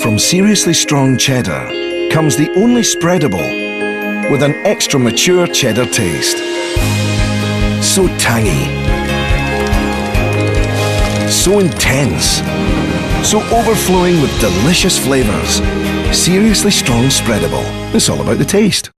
From Seriously Strong Cheddar comes the only spreadable with an extra mature cheddar taste. So tangy. So intense. So overflowing with delicious flavours. Seriously Strong Spreadable. It's all about the taste.